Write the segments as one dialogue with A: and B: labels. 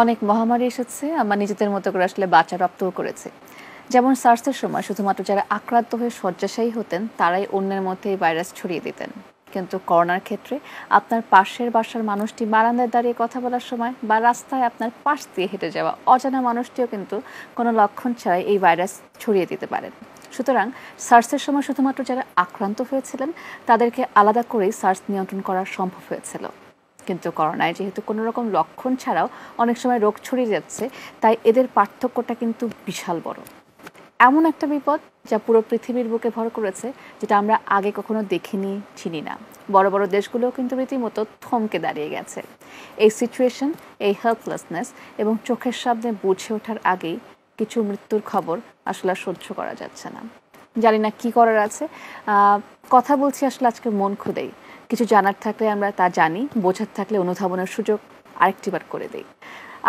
A: অনেক মহামারী এসেছে, আমরা নিজেদের মতো করে আসলে বাঁচা রপ্তও করেছে। যেমন সার্সের সময় শুধুমাত্র যারা আক্রান্ত হয়ে শয্যাশায়ী হতেন, তারাই অন্যের মধ্যে এই ভাইরাস ছড়িয়ে দিতেন। কিন্তু করোনার ক্ষেত্রে আপনার পাশের বাসার মানুষটি বারান্দায় দাঁড়িয়ে কথা বলার সময় বা রাস্তায় আপনার পাশ দিয়ে হেঁটে যাওয়া অজানা মানুষটিও কিন্তু কোনো লক্ষণ ছাড়াই এই ভাইরাস ছড়িয়ে দিতে পারেন। সুতরাং সার্সের সময় শুধুমাত্র যারা আক্রান্ত হয়েছিলেন, তাদেরকে আলাদা করেই সার্স নিয়ন্ত্রণ করা সম্ভব হয়েছিল। কিন্তু করোনায়, যেহেতু কোনো রকম লক্ষণ ছাড়াও অনেক সময় রোগ ছড়িয়ে যাচ্ছে, তাই এদের পার্থক্যটা কিন্তু বিশাল বড়। এমন একটা বিপদ যা পুরো পৃথিবীর বুকে ভর করেছে, যেটা আমরা আগে কখনো দেখিনি, চিনি না। বড় বড় দেশগুলোও কিন্তু রীতিমতো থমকে দাঁড়িয়ে গেছে। এই সিচুয়েশন এই হেল্পলেসনেস এবং চোখের সামনে বুঝে ওঠার আগেই কিছু মৃত্যুর খবর আসলে সহ্য করা যাচ্ছে না। জানি না কি করার আছে। কথা বলছি আসলে আজকে মন খুদেই। কিছু জানার থাকলে আমরা তা জানি বোঝার থাকলে অনুধাবনের সুযোগ আরেকটিবার করে দিই।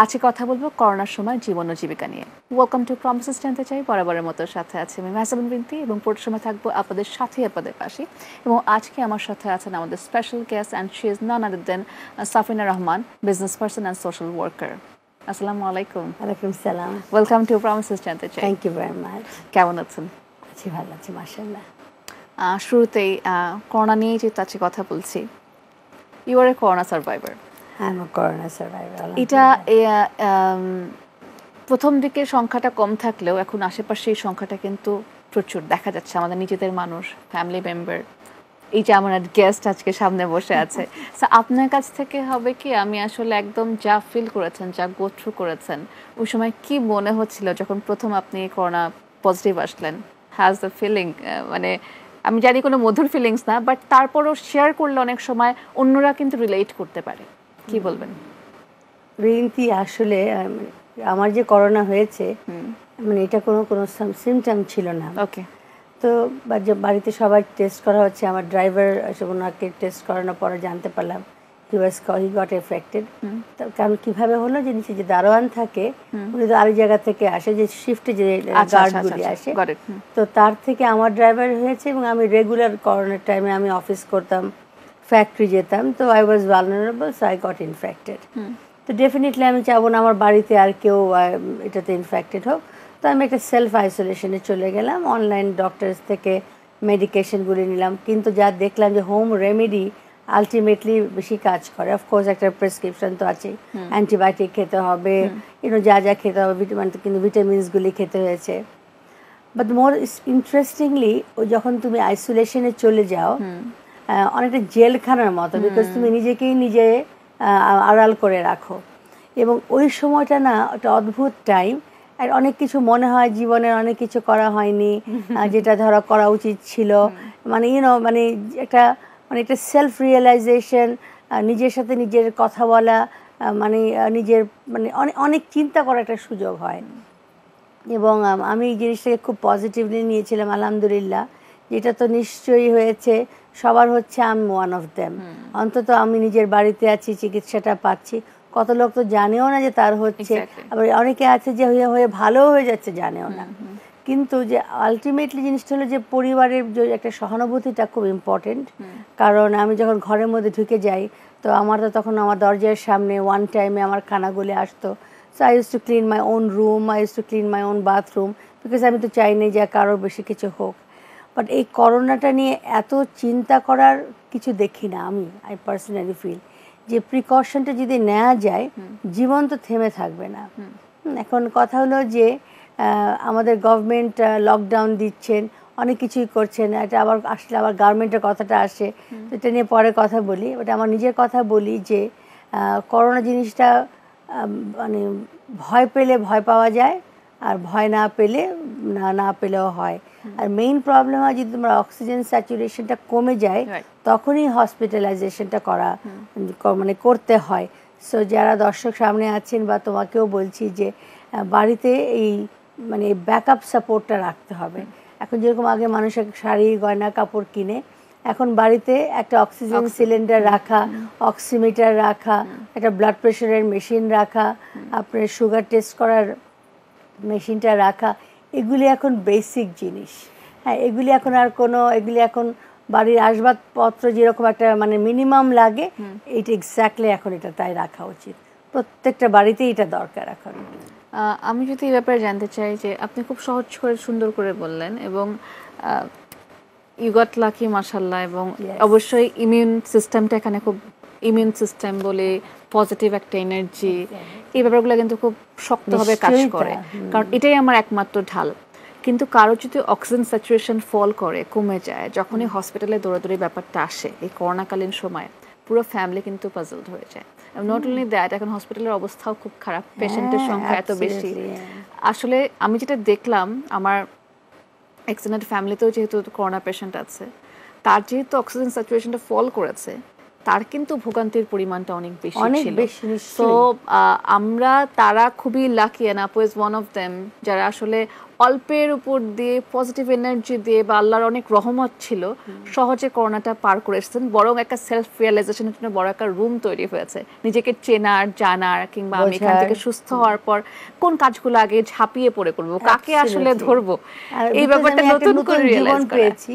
A: আজকে কথা বলব করোনার সময় জীবন ও জীবিকা নিয়ে। ওয়েলকাম টু প্রমিসেস জানতে চাই বরাবরের মতো সাথে আছে আমি ম্যাসাবিন বিনতি এবং পুরো সময় থাকব আপনাদের সাথে আপনাদের পাশে এবং আজকে আমার সাথে আছেন আমাদের special guest and she is none other than Safina Rahman business person and social worker আসসালামু আলাইকুম।
B: ওয়ালাইকুম সালাম।
A: ওয়েলকাম টু প্রমিসেস জানতে চাই।
B: থ্যাংক ইউ ভেরি মাচ
A: কেমন আছেন?
B: আছি ভালো আছি মাশাআল্লাহ।
A: শুরুতেই করোনা নিয়ে যেহেতু আজকে কথা বলছি। You are a corona survivor
B: corona survivor
A: এটা প্রথম দিকে সংখ্যাটা কম থাকলেও এখন আশেপাশে এই সংখ্যাটা কিন্তু প্রচুর। দেখা যাচ্ছে আমাদের নিজেদের মানুষ ফ্যামিলি মেম্বার এই যে আমার গেস্ট আজকে সামনে বসে আছে। আপনার কাছ থেকে হবে কি আমি আসলে একদম যা ফিল করেছেন যা গোথ্রু করেছেন ওই সময় কি মনে হচ্ছিল যখন প্রথম আপনি করোনা পজিটিভ আসলেন? হ্যাজ দ্য ফিলিং মানে আমি জানি কোনো মধুর ফিলিংস না বাট তারপরও শেয়ার করলে অনেক সময় অন্যরা কিন্তু রিলেট করতে পারে। কি বলবেন?
B: রিন্তি আসলে আমার যে করোনা হয়েছে মানে এটা কোনো কোনো সিমটম ছিল না।
A: ওকে
B: তো বাড়িতে সবাই টেস্ট করা হচ্ছে আমার ড্রাইভার ওনাকে টেস্ট করানোর পরে জানতে পারলাম। গট এফেক্টেড কারণ কীভাবে হলো যে নিচে যে দারোয়ান থাকে উনি তো আরেক জায়গা থেকে আসে যে শিফটে যে গার্ডগুলি আচ্ছা, আচ্ছা, আসে। তো তার থেকে আমার ড্রাইভার হয়েছে এবং আমি রেগুলার করোনার টাইমে আমি অফিস করতাম ফ্যাক্টরি যেতাম তো I was vulnerable so I got infected তো ডেফিনেটলি আমি চাবো না আমার বাড়িতে আর কেউ এটাতে ইনফেক্টেড হোক। তো আমি একটা সেলফ আইসোলেশনে চলে গেলাম অনলাইন ডক্টরস থেকে মেডিকেশনগুলি নিলাম। কিন্তু যা দেখলাম যে হোম রেমেডি আলটিমেটলি বেশি কাজ করে। অফকোর্স একটা প্রেসক্রিপশন তো আছে অ্যান্টিবায়োটিক খেতে হবে। ইউনো যা যা খেতে হবে ভিটামিন কিন্তু ভিটামিনসগুলি খেতে হয়েছে। বাট মোর ইন্টারেস্টিংলি ও যখন তুমি আইসোলেশনে চলে যাও অনেকটা জেলখানার মতো বিকজ তুমি নিজেকেই নিজে আড়াল করে রাখো। এবং ওই সময়টা না একটা অদ্ভুত টাইম আর অনেক কিছু মনে হয় জীবনের অনেক কিছু করা হয়নি। যেটা ধরা করা উচিত ছিল। মানে ইউনো মানে একটা মানে একটা সেলফ রিয়েলাইজেশন নিজের সাথে নিজের কথা বলা মানে নিজের মানে অনেক অনেক চিন্তা করার একটা সুযোগ হয়। এবং আমি এই জিনিসটাকে খুব পজিটিভলি নিয়েছিলাম আলহামদুলিল্লাহ। যেটা তো নিশ্চয়ই হয়েছে সবার হচ্ছে আমি ওয়ান অফ দ্যাম অন্তত আমি নিজের বাড়িতে আছি চিকিৎসাটা পাচ্ছি। কত লোক তো জানেও না যে তার হচ্ছে। আবার অনেকে আছে যে হয়ে হয়ে ভালো হয়ে যাচ্ছে জানেও না। কিন্তু যে আলটিমেটলি জিনিসটা হলো যে পরিবারের যে একটা সহানুভূতিটা খুব ইম্পর্টেন্ট কারণ আমি যখন ঘরের মধ্যে ঢুকে যাই তো আমার তো তখন আমার দরজার সামনে ওয়ান টাইমে আমার খানাগুলি আসতো। So I used to clean my own room I used to clean my own bathroom because আমি তো চাইনি যে কারোর বেশি কিছু হোক। বাট এই করোনাটা নিয়ে এত চিন্তা করার কিছু দেখি না আমি আই পার্সোনালি ফিল যে প্রিকশনটা যদি নেওয়া যায় জীবন তো থেমে থাকবে না। এখন কথা হলো যে আমাদের গভর্নমেন্ট লকডাউন দিচ্ছেন অনেক কিছুই করছেন এটা আবার আসলে আবার গার্মেন্টের কথাটা আসে। তো এটা নিয়ে পরে কথা বলি বাট আমার নিজের কথা বলি যে করোনা জিনিসটা মানে ভয় পেলে ভয় পাওয়া যায় আর ভয় না পেলে না না পেলেও হয়। আর মেইন প্রবলেম হয় যদি তোমার অক্সিজেন স্যাচুরেশনটা কমে যায় তখনই হসপিটালাইজেশনটা করা মানে করতে হয়। সো যারা দর্শক সামনে আছেন বা তোমাকেও বলছি যে বাড়িতে এই মানে ব্যাকআপ সাপোর্টটা রাখতে হবে। এখন যেরকম আগে মানুষের শাড়ি গয়না কাপড় কিনে এখন বাড়িতে একটা অক্সিজেন সিলিন্ডার রাখা অক্সিমিটার রাখা একটা ব্লাড প্রেশারের মেশিন রাখা আপনার সুগার টেস্ট করার মেশিনটা রাখা এগুলি এখন বেসিক জিনিস। হ্যাঁ এগুলি এখন আর কোনো এগুলি এখন বাড়ির আসবাবপত্র যেরকম একটা মানে মিনিমাম লাগে এইটা এক্স্যাক্টলি এখন এটা তাই রাখা উচিত। প্রত্যেকটা বাড়িতেই এটা দরকার এখন।
A: আমি যদি এই ব্যাপারে জানতে চাই যে আপনি খুব সহজ করে সুন্দর করে বললেন এবং ইউ গট লাকি মাসাল্লাহ এবং অবশ্যই ইমিউন সিস্টেমটা এখানে খুব ইমিউন সিস্টেম বলে পজিটিভ একটা এনার্জি এই ব্যাপারগুলো কিন্তু খুব শক্তভাবে কাজ করে। কারণ এটাই আমার একমাত্র ঢাল। কিন্তু কারও যদি অক্সিজেন স্যাচুরেশন ফল করে কমে যায় যখনই হসপিটালে দৌড়াদৌড়ি ব্যাপারটা আসে এই করোনাকালীন সময় পুরো ফ্যামিলি কিন্তু পাজল হয়ে যায়। নট অনলি দ্যাট এখন হসপিটালের অবস্থাও খুব খারাপ। পেশেন্টের সংখ্যা এত বেশি। আসলে আমি যেটা দেখলাম আমার এক্সটেন্ডেড ফ্যামিলিতেও যেহেতু করোনা পেশেন্ট আছে তার যেহেতু অক্সিজেন স্যাচুরেশনটা ফল করেছে তার কিন্তু ভোগান্তির পরিমাণটা অনেক বেশি ছিল। সো আমরা তারা খুবই লাকি আপু ইজ ওয়ান অফ দেম যারা আসলে অল্পের উপর দিয়ে পজিটিভ এনার্জি দিয়ে বা আল্লাহর অনেক রহমত ছিল সহজে করোনাটা পার করে এসেছেন। বরং একটা সেলফ রিয়েলাইজেশনের জন্য বড় একটা রুম তৈরি হয়েছে। নিজেকে চেনার জানার কিংবা আমি এখান থেকে সুস্থ হওয়ার পর কোন কাজগুলো আগে ঝাঁপিয়ে পড়ে করব কাকে আসলে ধরবো? এই ব্যাপারটা নতুন করে
B: জীবন
A: রিয়েলাইজ
B: পেয়েছি।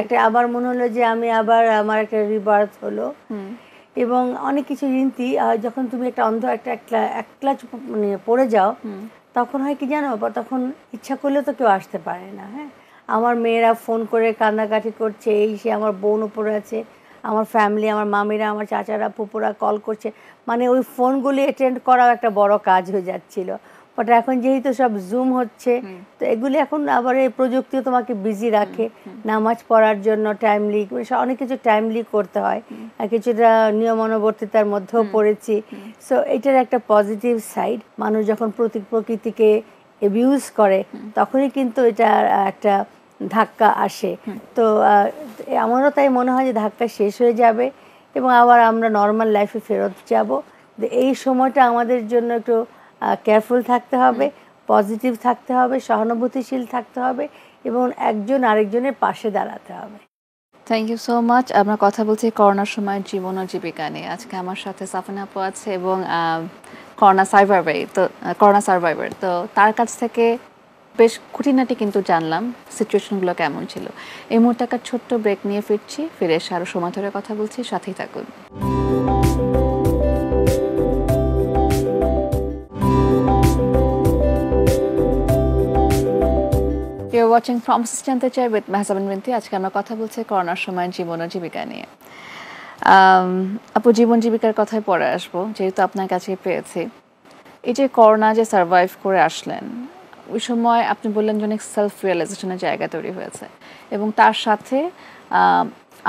B: একটা আবার মনে হলো যে আমি আবার আমার একটা রিবার্থ হলো। এবং অনেক কিছু আহ, যখন তুমি একটা অন্ধ একটা একলা মানে পড়ে যাও তখন হয় কি জানো? বা তখন ইচ্ছা করলে তো কেউ আসতে পারে না হ্যাঁ? আমার মেয়েরা ফোন করে কান্নাকাটি করছে, এই সে আমার বোন উপরে আছে, আমার ফ্যামিলি আমার মামিরা, আমার চাচারা পুপুরা কল করছে। মানে ওই ফোনগুলি অ্যাটেন্ড করাও একটা বড় কাজ হয়ে যাচ্ছিল। বাট এখন যেহেতু সব জুম হচ্ছে তো এগুলি এখন আবার এই প্রযুক্তিও তোমাকে বিজি রাখে। নামাজ পড়ার জন্য টাইমলি অনেক কিছু টাইমলি করতে হয়। আর কিছুটা নিয়মানুবর্তিতার মধ্যেও পড়েছি। সো এটার একটা পজিটিভ সাইড মানুষ যখন প্রতি প্রকৃতিকে অ্যাবিউজ করে তখনই কিন্তু এটা একটা ধাক্কা আসে। তো আমারও তাই মনে হয় যে ধাক্কা শেষ হয়ে যাবে এবং আবার আমরা নর্মাল লাইফে ফেরত যাব। এই সময়টা আমাদের জন্য একটু কেয়ারফুল থাকতে হবে পজিটিভ থাকতে হবে, সহানুভূতিশীল থাকতে হবে এবং একজন আরেকজনের পাশে দাঁড়াতে হবে।
A: থ্যাংক ইউ সো মাচ আমরা কথা বলছি করোনার সময় জীবন ও জীবিকা নিয়ে। আজকে আমার সাথে সাফান আপু আছে এবং করোনা সার্ভাইভার তো, করোনা সার্ভাইভার তো তার কাছ থেকে বেশ খুঁটিনাটি কিন্তু জানলাম সিচুয়েশনগুলো কেমন ছিল। এই মুহূর্তে একটা ছোট্ট ব্রেক নিয়ে ফিরছি। ফিরে এসে আরও সময় ধরে কথা বলছি। সাথেই থাকুন। ওয়াচিং প্রমিস জানতে চাই উইথ মেহজাবিন বিনতি আজকে আমরা কথা বলছি করোনার সময় জীবন ও জীবিকা নিয়ে। আপু, জীবন জীবিকার কথায় পরে আসব, যেহেতু আপনার কাছে পেয়েছি। এই যে করোনা যে সার্ভাইভ করে আসলেন, ওই সময় আপনি বললেন যে অনেক সেলফ রিয়েলাইজেশনের জায়গা তৈরি হয়েছে। এবং তার সাথে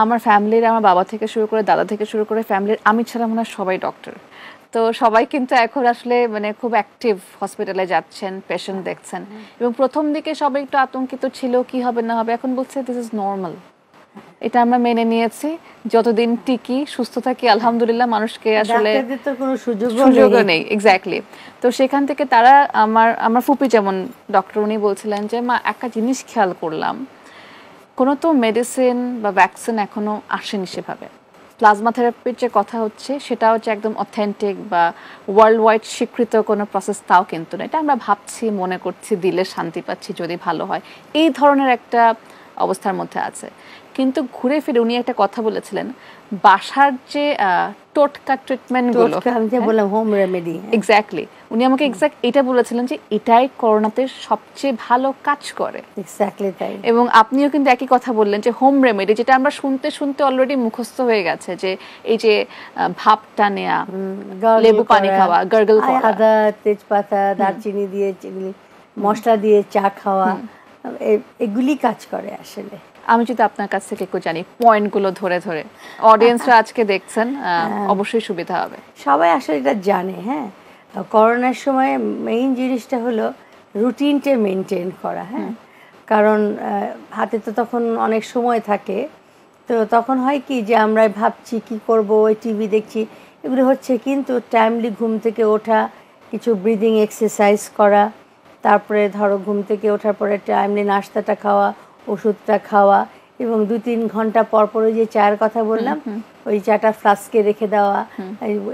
A: আমার ফ্যামিলির আমার বাবা থেকে শুরু করে দাদা থেকে শুরু করে ফ্যামিলির আমি ছাড়া মনে হয় সবাই ডক্টর তো সবাই কিন্তু এখন আসলে মানে খুব অ্যাক্টিভ হসপিটালে যাচ্ছেন পেশেন্ট দেখছেন। এবং প্রথম দিকে সবাই একটু আতঙ্কিত ছিল কি হবে না হবে। এখন বলছে দিস ইজ নর্মাল এটা আমরা মেনে নিয়েছি। যতদিন টিকি সুস্থ থাকি আলহামদুলিল্লাহ মানুষকে আসলে
B: ডাক্তারদের তো কোনো সুযোগ
A: নেই। এক্স্যাক্টলি তো সেখান থেকে তারা আমার আমার ফুপি যেমন ডক্টর উনি বলছিলেন যে মা একটা জিনিস খেয়াল করলাম। কোনো তো মেডিসিন বা ভ্যাকসিন এখনও আসেনি সেভাবে। প্লাজমা থেরাপির যে কথা হচ্ছে সেটা হচ্ছে একদম অথেন্টিক বা ওয়ার্ল্ড ওয়াইড স্বীকৃত কোনো প্রসেস তাও কিন্তু না। এটা আমরা ভাবছি, মনে করছি, দিলে শান্তি পাচ্ছি যদি ভালো হয়। এই ধরনের একটা অবস্থার মধ্যে আছে। কিন্তু ঘুরে ফিরে উনি একটা কথা বলেছিলেন বাসার যে টোটকা
B: আমি যে বললাম হোম রেমেডি
A: এক্স্যাক্টলি উনি আমাকে এক্সাক্ট এটা বলেছিলেন যে এটাই করোনাতে সবচেয়ে ভালো কাজ করে।
B: এক্স্যাক্টলি তাই।
A: এবং আপনিও কিন্তু একই কথা বললেন যে হোম রেমেডি যেটা আমরা শুনতে শুনতে অলরেডি মুখস্থ হয়ে গেছে যে এই যে ভাপটা নেয়া লেবু পানি খাওয়া,
B: আ-
A: করা।
B: আদা তেজপাতা দারচিনি দিয়ে মশলা দিয়ে চা খাওয়া এগুলি কাজ করে আসলে।
A: আমি যদি আপনার কাছ থেকে একটু জানি পয়েন্টগুলো ধরে ধরে। অডিয়েন্সরা আজকে দেখছেন
B: হ্যাঁ।
A: অবশ্যই সুবিধা হবে।
B: সবাই আসলে এটা জানে হ্যাঁ? করোনার সময় মেইন জিনিসটা হলো রুটিনটা মেনটেন করা হ্যাঁ? কারণ হাতে তো তখন অনেক সময় থাকে। তো তখন হয় কি যে আমরা ভাবছি কি করব ওই টিভি দেখছি এগুলো হচ্ছে কিন্তু টাইমলি ঘুম থেকে ওঠা কিছু ব্রিদিং এক্সারসাইজ করা তারপরে ধরো ঘুম থেকে ওঠার পরে টাইমলি নাস্তাটা খাওয়া ওষুধটা খাওয়া এবং দু তিন ঘণ্টা পর পর ওই যে চায়ের কথা বললাম ওই চাটা ফ্লাস্কে রেখে দেওয়া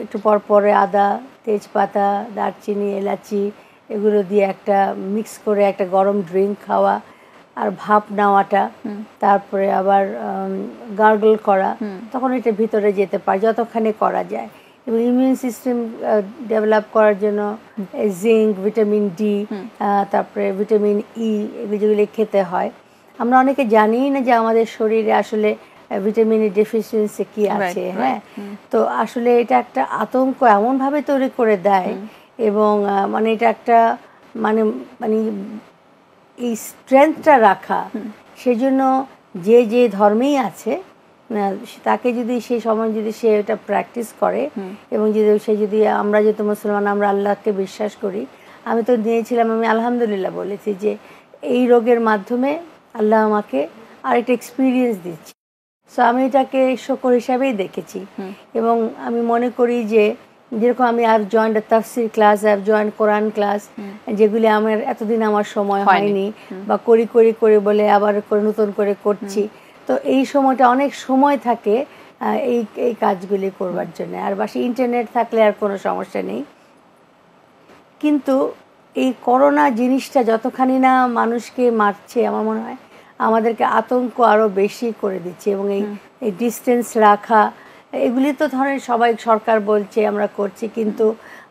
B: একটু পর পরে আদা তেজপাতা দারচিনি এলাচি এগুলো দিয়ে একটা মিক্স করে একটা গরম ড্রিঙ্ক খাওয়া আর ভাপ নেওয়াটা তারপরে আবার গার্গল করা তখন এটা ভিতরে যেতে পারে যতখানি করা যায়। এবং ইমিউন সিস্টেম ডেভেলপ করার জন্য জিঙ্ক ভিটামিন ডি তারপরে ভিটামিন ই এগুলো যেগুলি খেতে হয় আমরা অনেকে জানিই না যে আমাদের শরীরে আসলে ভিটামিনের ডেফিসিয়েন্সি কি আছে হ্যাঁ? তো আসলে এটা একটা আতঙ্ক এমনভাবে তৈরি করে দেয় এবং মানে এটা একটা মানে মানে এই স্ট্রেংথটা রাখা সেজন্য যে যে ধর্মেই আছে তাকে যদি সেই সময় যদি সে এটা প্র্যাকটিস করে এবং যদি সে যদি আমরা যেহেতু মুসলমান আমরা আল্লাহকে বিশ্বাস করি আমি তো নিয়েছিলাম আমি আলহামদুলিল্লাহ বলেছি যে এই রোগের মাধ্যমে আল্লাহ আমাকে আর একটা এক্সপিরিয়েন্স দিচ্ছে। সো আমি এটাকে শকর হিসাবেই দেখেছি। এবং আমি মনে করি যে যেরকম আমি আর জয়েন্ট তাফসির ক্লাস আর জয়েন্ট কোরআন ক্লাস যেগুলি আমার এতদিন আমার সময় হয়নি। বা করি করি করে বলে আবার করে নতুন করে করছি। তো এই সময়টা অনেক সময় থাকে এই এই কাজগুলি করবার জন্য। আর বাসে ইন্টারনেট থাকলে আর কোনো সমস্যা নেই। কিন্তু এই করোনা জিনিসটা যতখানি না মানুষকে মারছে আমার মনে হয় আমাদেরকে আতঙ্ক আরও বেশি করে দিচ্ছে এবং এই এই ডিস্টেন্স রাখা এগুলি তো ধরেন সবাই সরকার বলছে আমরা করছি কিন্তু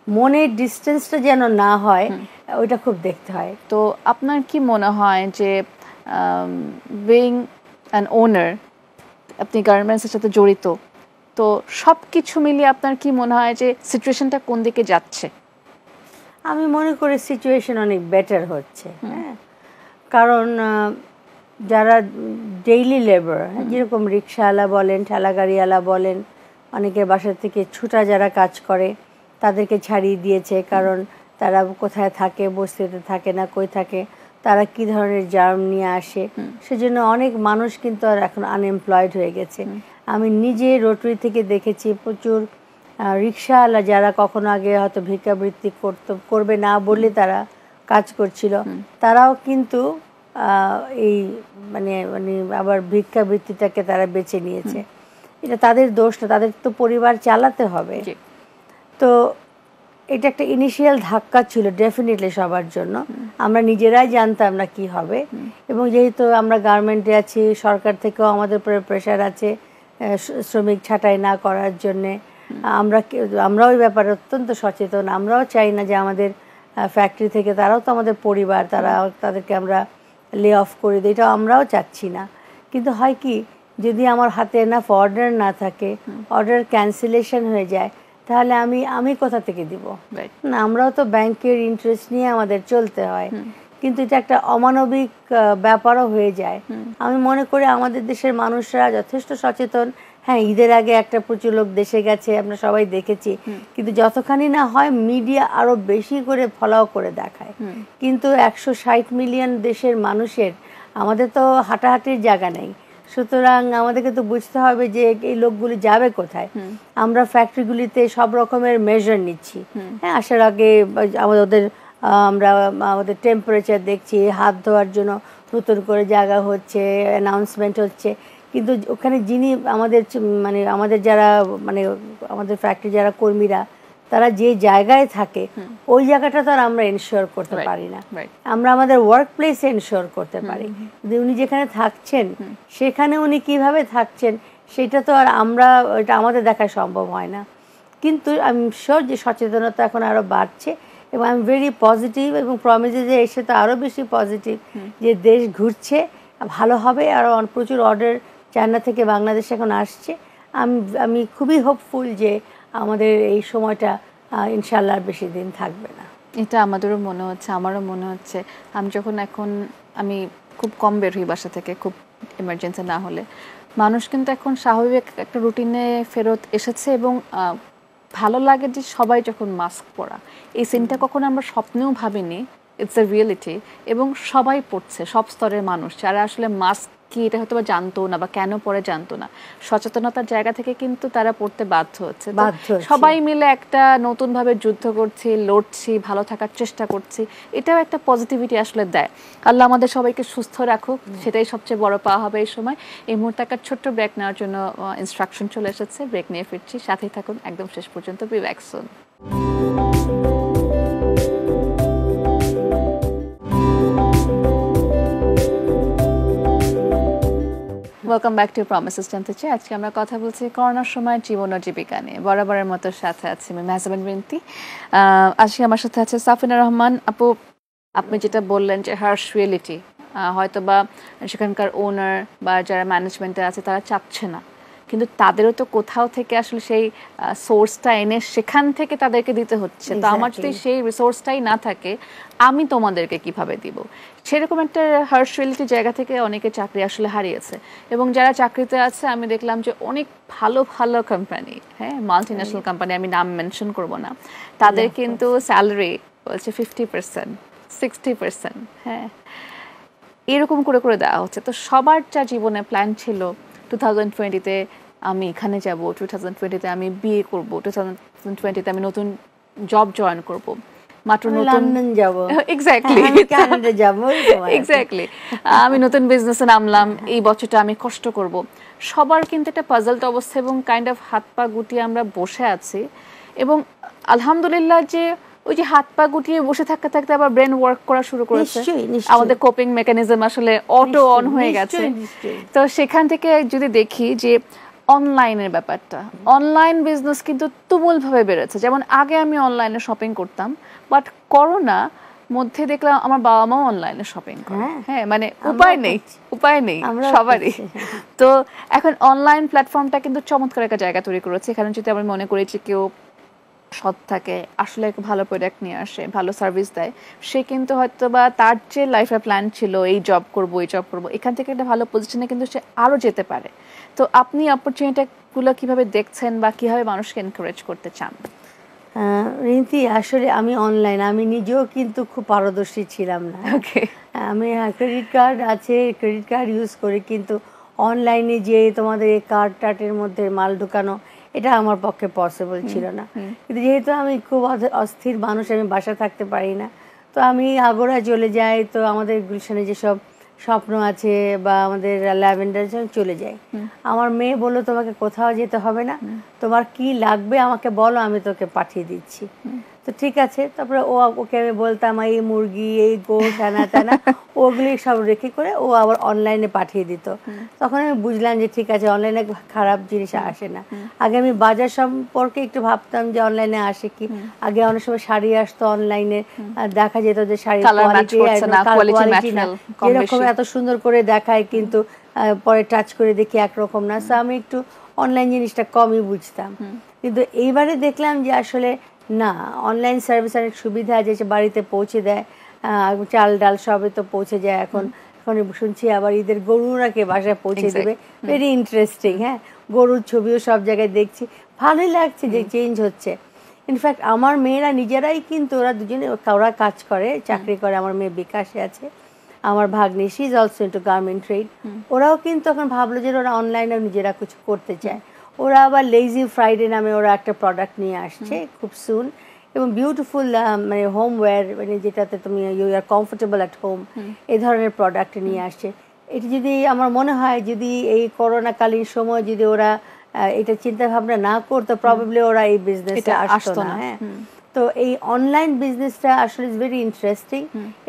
B: মনের ডিস্টেন্সটা যেন না হয় ওইটা খুব দেখতে হয়।
A: তো আপনার কি মনে হয় যে বিং অ্যান ওনার আপনি গার্মেন্টসের সাথে জড়িত তো সব কিছু মিলিয়ে আপনার কি মনে হয় যে সিচুয়েশনটা কোন দিকে যাচ্ছে?
B: আমি মনে করি সিচুয়েশন অনেক বেটার হচ্ছে হ্যাঁ? কারণ যারা ডেইলি লেবার যেরকম রিক্সাওয়ালা বলেন ঠেলা গাড়িওয়ালা বলেন অনেকের বাসা থেকে ছুটা যারা কাজ করে তাদেরকে ছাড়িয়ে দিয়েছে কারণ তারা কোথায় থাকে বস্তিতে থাকে না কই থাকে তারা কি ধরনের জার্ম নিয়ে আসে সেজন্য অনেক মানুষ কিন্তু আর এখন আনএমপ্লয়েড হয়ে গেছে। আমি নিজে রোটারি থেকে দেখেছি প্রচুর রিক্সাওয়ালা যারা কখনো আগে হয়তো ভিক্ষাবৃত্তি করতো করবে না বলে তারা কাজ করছিল তারাও কিন্তু এই মানে মানে আবার ভিক্ষাবৃত্তিটাকে তারা বেছে নিয়েছে। এটা তাদের দোষ না তাদের তো পরিবার চালাতে হবে। তো এটা একটা ইনিশিয়াল ধাক্কা ছিল ডেফিনেটলি সবার জন্য। আমরা নিজেরাই জানতাম না কি হবে। এবং যেহেতু আমরা গার্মেন্টে আছি সরকার থেকেও আমাদের উপরে প্রেশার আছে শ্রমিক ছাঁটাই না করার জন্যে। আমরা আমরাও ওই ব্যাপারে অত্যন্ত সচেতন আমরাও চাই না যে আমাদের ফ্যাক্টরি থেকে তারাও তো আমাদের পরিবার তারা তাদেরকে আমরা লে অফ করে দিই এটা আমরাও চাচ্ছি না। কিন্তু হয় কি যদি আমার হাতে এনাফ অর্ডার না থাকে অর্ডার ক্যান্সেলেশন হয়ে যায় তাহলে আমি আমি কোথা থেকে দিব? না আমরাও তো ব্যাংকের ইন্টারেস্ট নিয়ে আমাদের চলতে হয়। কিন্তু এটা একটা অমানবিক ব্যাপারও হয়ে যায়। আমি মনে করি আমাদের দেশের মানুষরা যথেষ্ট সচেতন হ্যাঁ ঈদের আগে একটা প্রচুর লোক দেশে গেছে আমরা সবাই দেখেছি। কিন্তু যতখানি না হয় মিডিয়া আরও বেশি করে ফলাও করে দেখায়। কিন্তু একশো ষাট মিলিয়ন দেশের মানুষের আমাদের তো হাঁটাহাঁটির জায়গা নেই। সুতরাং আমাদেরকে তো বুঝতে হবে যে এই লোকগুলি যাবে কোথায়। আমরা ফ্যাক্টরিগুলিতে সব রকমের মেজার নিচ্ছি। হ্যাঁ আসার আগে আমাদের ওদের আমরা আমাদের টেম্পারেচার দেখছি হাত ধোয়ার জন্য নতুন করে জায়গা হচ্ছে অ্যানাউন্সমেন্ট হচ্ছে। কিন্তু ওখানে যিনি আমাদের মানে আমাদের যারা মানে আমাদের ফ্যাক্টরি যারা কর্মীরা তারা যে জায়গায় থাকে ওই জায়গাটা তো আর আমরা এনশিওর করতে পারি না। আমরা আমাদের ওয়ার্ক প্লেসে এনশিওর করতে পারি। কিন্তু উনি যেখানে থাকছেন সেখানে উনি কীভাবে থাকছেন সেটা তো আর আমরা এটা আমাদের দেখা সম্ভব হয় না। কিন্তু আমি শিওর যে সচেতনতা এখন আরও বাড়ছে এবং আই এম ভেরি পজিটিভ এবং প্রমিসে যে এসে তো আরও বেশি পজিটিভ যে দেশ ঘুরছে ভালো হবে আর প্রচুর অর্ডার চায়না থেকে বাংলাদেশ এখন আসছে। আমি আমি খুবই হোপফুল যে আমাদের এই সময়টা ইনশাল্লাহ বেশি দিন থাকবে না।
A: এটা আমাদেরও মনে হচ্ছে, আমারও মনে হচ্ছে। আমি যখন এখন, আমি খুব কম বের হই বাসা থেকে, খুব এমার্জেন্সি না হলে। মানুষ কিন্তু এখন স্বাভাবিক একটা রুটিনে ফেরত এসেছে এবং ভালো লাগে যে সবাই যখন মাস্ক পরা। এই সিনটা কখনো আমরা স্বপ্নেও ভাবিনি ইটস এ রিয়েলিটি এবং সবাই পড়ছে, সব স্তরের মানুষ। যারা আসলে মাস্ক কি এটা হয়তো বা জানতো না বা কেন পরে জানতো না। সচেতনতার জায়গা থেকে কিন্তু তারা পড়তে বাধ্য হচ্ছে। সবাই মিলে একটা নতুন ভাবে যুদ্ধ করছি লড়ছি ভালো থাকার চেষ্টা করছি এটাও একটা পজিটিভিটি আসলে দেয়। আল্লাহ আমাদের সবাইকে সুস্থ রাখুক। সেটাই সবচেয়ে বড় পাওয়া হবে এই সময়। এই মুহূর্তে একটা ছোট্ট ব্রেক নেওয়ার জন্য ইনস্ট্রাকশন চলে এসেছে। ব্রেক নিয়ে ফিরছি। সাথেই থাকুন। একদম শেষ পর্যন্ত। Be welcome back to promises জানতে চাই আজকে আমরা কথা বলছি করোনার সময় জীবন ও জীবিকা নিয়ে। বরাবরের মতো সাথে আছি আমি মেহজাবিন বিনতি আজকে আমার সাথে আছে সাফিনা রহমান। আপু, আপনি যেটা বললেন যে হার্স রিয়েলিটি হয়তো বা সেখানকার ওনার বা যারা ম্যানেজমেন্টে আছে তারা চাচ্ছে না। কিন্তু তাদেরও তো কোথাও থেকে আসলে সেই সোর্সটা এনে সেখান থেকে তাদেরকে দিতে হচ্ছে। তো আমার যদি সেই রিসোর্সটাই না থাকে আমি তোমাদেরকে কীভাবে দিব? সেরকম একটা হার্সুয়ালিটি জায়গা থেকে অনেকে চাকরি আসলে হারিয়েছে। এবং যারা চাকরিতে আছে আমি দেখলাম যে অনেক ভালো ভালো কোম্পানি হ্যাঁ? মাল্টি ন্যাশনাল কোম্পানি আমি নাম মেনশন করব না। তাদের কিন্তু স্যালারি বলছে ফিফটি পার্সেন্ট সিক্সটি পার্সেন্ট হ্যাঁ? এরকম করে করে দেওয়া হচ্ছে। তো সবার যা জীবনে প্ল্যান ছিল টু থাউজেন্ড টোয়েন্টিতে আমি এখানে যাব টু থাউজেন্ড টোয়েন্টিতে আমি বিয়ে করব টু থাউজেন্ড টোয়েন্টিতে আমি নতুন জব জয়েন করব। মাত্র নতুন
B: যাব।
A: এক্স্যাক্টলি
B: যাব
A: এক্স্যাক্টলি আমি নতুন বিজনেসে নামলাম এই বছরটা আমি কষ্ট করব। সবার কিন্তু একটা পাজলড অবস্থা এবং কাইন্ড অফ হাত পা গুটিয়ে আমরা বসে আছি। এবং আলহামদুলিল্লাহ যে ওই যে হাত পা গুটিয়ে বসে থাকতে থাকতে আবার ব্রেন ওয়ার্ক করা শুরু করেছে। আমাদের কোপিং মেকানিজম আসলে অটো অন হয়ে গেছে। তো সেখান থেকে যদি দেখি যে অনলাইনের ব্যাপারটা। অনলাইন বিজনেস কিন্তু তুমুলভাবে বেড়েছে। যেমন আগে আমি অনলাইনে শপিং করতাম বাট করোনা মধ্যে দেখলাম আমার বাবা মাও অনলাইনে শপিং করে।
B: হ্যাঁ।
A: হ্যাঁ মানে উপায় নেই উপায় নেই সবারই। তো এখন অনলাইন প্ল্যাটফর্মটা কিন্তু চমৎকার একটা জায়গা তৈরি করেছে। এখানে যদি আমি মনে করি যে কেউ সৎ থাকে আসলে একটা ভালো প্রোডাক্ট নিয়ে আসে ভালো সার্ভিস দেয় সে কিন্তু হয়তো বা তার যে লাইফের প্ল্যান ছিল এই জব করব এই জব করব এখান থেকে একটা ভালো পজিশনে কিন্তু সে আরও যেতে পারে। তো আপনি অপরচুনিটিগুলো কীভাবে দেখছেন বা কীভাবে মানুষকে এনকারেজ করতে চান?
B: রিন্তি আসলে আমি অনলাইন আমি নিজেও কিন্তু খুব পারদর্শী ছিলাম না।
A: ওকে
B: আমি ক্রেডিট কার্ড আছে ক্রেডিট কার্ড ইউজ করি কিন্তু অনলাইনে যে তোমাদের এই কার্ড টার্টের মধ্যে মাল ঢুকানো এটা আমার পক্ষে পসিবল ছিল না। কিন্তু যেহেতু আমি খুব অস্থির মানুষ আমি বাসা থাকতে পারি না তো আমি আগোড়া চলে যাই তো আমাদের গুলশানে যেসব স্বপ্ন আছে বা আমাদের ল্যাভেন্ডার চলে যাই আমার মেয়ে বলল তোমাকে কোথাও যেতে হবে না। তোমার কি লাগবে আমাকে বলো আমি তোকে পাঠিয়ে দিচ্ছি। তো ঠিক আছে তারপরে ও ওকে আমি বলতাম এই মুরগি এই গোশ আনা টানা ওগুলি সব রেখে করে ও আবার অনলাইনে পাঠিয়ে দিত। তখন আমি বুঝলাম যে ঠিক আছে অনলাইনে খারাপ জিনিস আসে না। আগে আমি বাজার সম্পর্কে একটু ভাবতাম যে অনলাইনে আসে কি। আগে অনেক সময় শাড়ি আসতো অনলাইনে দেখা যেত যে শাড়ি
A: কম
B: এরকম এত সুন্দর করে দেখায় কিন্তু পরে টাচ করে দেখি একরকম না। সো আমি একটু অনলাইন জিনিসটা কমই বুঝতাম। কিন্তু এইবারে দেখলাম যে আসলে না অনলাইন সার্ভিস অনেক সুবিধা আছে যে বাড়িতে পৌঁছে দেয় চাল ডাল সবে তো পৌঁছে যায় এখন। এখন শুনছি আবার ঈদের গরুরাকে বাসায় পৌঁছে দেবে? ভেরি ইন্টারেস্টিং হ্যাঁ? গরুর ছবিও সব জায়গায় দেখছি। ভালোই লাগছে যে চেঞ্জ হচ্ছে। ইনফ্যাক্ট আমার মেয়েরা নিজেরাই কিন্তু ওরা দুজনে ওরা কাজ করে চাকরি করে আমার মেয়ে বিকাশে আছে। আমার ভাগ্নি she is also into garment trade ওরাও কিন্তু এখন ভাবলো যে ওরা অনলাইনে নিজেরা কিছু করতে চায়। ওরা আবার লেজি ফ্রাইডে নামে ওরা একটা প্রোডাক্ট নিয়ে আসছে খুব সুন এবং বিউটিফুল মানে হোমওয়্যার মানে যেটাতে তুমি you are comfortable at home. এই ধরনের প্রোডাক্ট নিয়ে আসছে। এটি যদি আমার মনে হয় যদি এই করোনাকালীন সময় যদি ওরা এটা চিন্তা ভাবনা না করতো প্রবাবলি ওরা এই
A: বিজনেসটা
B: আসতো না। হ্যাঁ। তো এই অনলাইন বিজনেসটা আসলে ইজ ভেরি ইন্টারেস্টিং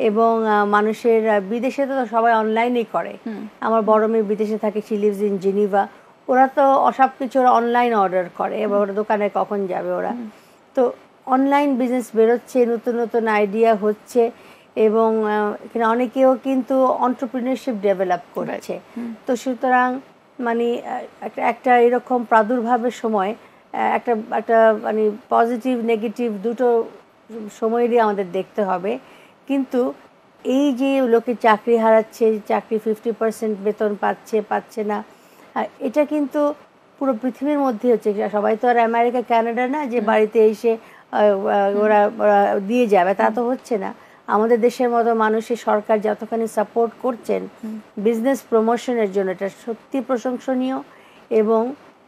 B: এবং মানুষের বিদেশে তো সবাই অনলাইনেই করে। আমার বড় মেয়ে বিদেশে থাকে শি লিভস ইন জেনিভা ওরা তো সব কিছু ওরা অনলাইন অর্ডার করে এবার ওরা দোকানে কখন যাবে ওরা? তো অনলাইন বিজনেস বেরোচ্ছে নতুন নতুন আইডিয়া হচ্ছে এবং এখানে অনেকেও কিন্তু অন্টারপ্রিনারশিপ ডেভেলপ করছে। তো সুতরাং মানে একটা একটা এরকম প্রাদুর্ভাবের সময় একটা একটা মানে পজিটিভ নেগেটিভ দুটো সময়রই আমাদের দেখতে হবে। কিন্তু এই যে লোকে চাকরি হারাচ্ছে চাকরি ফিফটি পার্সেন্ট বেতন পাচ্ছে পাচ্ছে না আহ, এটা কিন্তু পুরো পৃথিবীর মধ্যে হচ্ছে। সবাই তো আর আমেরিকা ক্যানাডা না যে বাড়িতে এসে ওরা দিয়ে যাবে তা তো হচ্ছে না। আমাদের দেশের মতো মানুষের সরকার যতখানি সাপোর্ট করছেন বিজনেস প্রমোশনের জন্য এটা সত্যি প্রশংসনীয় এবং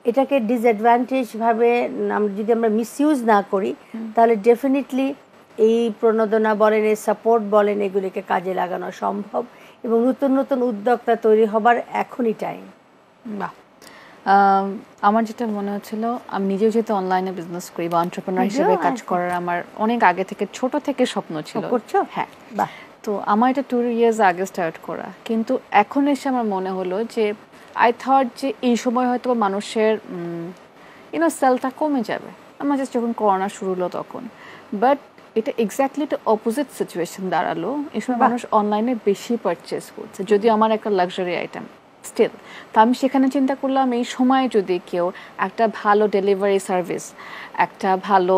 B: এটাকে ডিসঅ্যাডভান্টেজ ভাবে আম- যদি আমরা মিসইউজ না করি তাহলে ডেফিনেটলি এই প্রণোদনা বলেন এই সাপোর্ট বলেন এগুলিকে কাজে লাগানো সম্ভব এবং নতুন নতুন উদ্যোক্তা তৈরি হবার এখনই টাইম
A: বাহ। আম, আমার যেটা মনে হচ্ছিল আমি নিজেও যেহেতু অনলাইনে বিজনেস করি বা এন্টারপ্রেনার হিসেবে কাজ করার আমার অনেক আগে থেকে ছোট থেকে স্বপ্ন ছিল।
B: করছ?
A: হ্যাঁ। তো আমার এটা টু ইয়ার্স আগে স্টার্ট করা। কিন্তু এখন এসে আমার মনে হলো যে আই থট যে এই সময় হয়তো মানুষের ইউনো সেলটা কমে যাবে। আমার জাস্ট যখন করোনা শুরু হলো তখন। বাট এটা এক্স্যাক্টলি একটা অপোজিট সিচুয়েশন দাঁড়াল। এই সময় মানুষ অনলাইনে বেশি পারচেস করছে। যদিও আমার একটা লাক্সারি আইটেম স্টিল তা আমি সেখানে চিন্তা করলাম এই সময় যদি কেউ একটা ভালো ডেলিভারি সার্ভিস একটা ভালো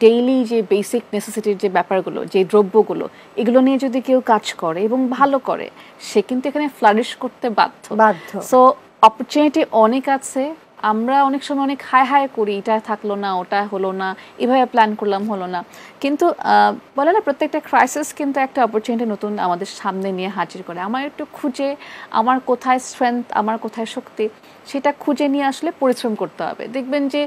A: ডেইলি যে বেসিক নেসেসিটির যে ব্যাপারগুলো যে দ্রব্যগুলো এগুলো নিয়ে যদি কেউ কাজ করে এবং ভালো করে সে কিন্তু এখানে ফ্লারিশ করতে বাধ্য
B: বাধ্য।
A: সো অপরচুনিটি অনেক আছে আমরা অনেক সময় অনেক হায় হায় করি, এটা থাকল না, ওটা হলো না, এভাবে প্ল্যান করলাম, হলো না। কিন্তু বলে না, প্রত্যেকটা ক্রাইসিস কিন্তু একটা অপরচুনিটি নতুন আমাদের সামনে নিয়ে হাজির করে। আমার একটু খুঁজে, আমার কোথায় স্ট্রেংথ আমার কোথায় শক্তি সেটা খুঁজে নিয়ে আসলে পরিশ্রম করতে হবে। দেখবেন যে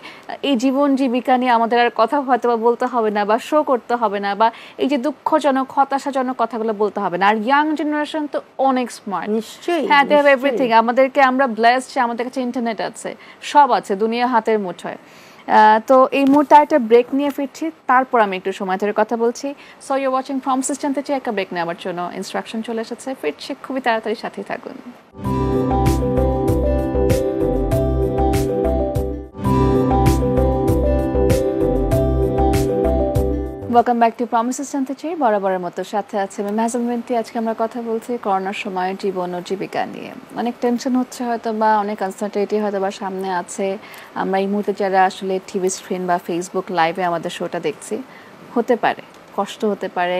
A: এই জীবন জীবিকা নিয়ে আমাদের আর কথা হয়তো বা বলতে হবে না বা শো করতে হবে না বা এই যে দুঃখজনক হতাশাজনক কথাগুলো বলতে হবে না। আর ইয়াং জেনারেশন তো অনেক স্মার্ট
B: নিশ্চয়ই
A: হ্যাঁ দে এভরিথিং আমাদেরকে আমরা ব্লেসড যে আমাদের কাছে ইন্টারনেট আছে সব আছে দুনিয়া হাতের মুঠোয়। আহ, তো এই মুহূর্তে একটা ব্রেক নিয়ে ফিরছি। তারপর আমি একটু সময় ধরে কথা বলছি। So you watching from system থেকে একটা ব্রেক নেওয়ার জন্য ইনস্ট্রাকশন চলে এসেছে। ফিরছি খুবই তাড়াতাড়ি সাথেই থাকুন। ওয়েলকাম ব্যাক টু প্রমিসেস জানতে চাই বরাবরের মতো সাথে আছে আমি মেহজাম বিনতি আজকে আমরা কথা বলছি করোনার সময় জীবন ও জীবিকা নিয়ে। অনেক টেনশন হচ্ছে হয়তো বা অনেক আনসার্টেনিটি হয়তো বা সামনে আছে। আমরা এই মুহূর্তে যারা আসলে টিভি স্ক্রিন বা ফেসবুক লাইভে আমাদের শোটা দেখছি, হতে পারে, কষ্ট হতে পারে,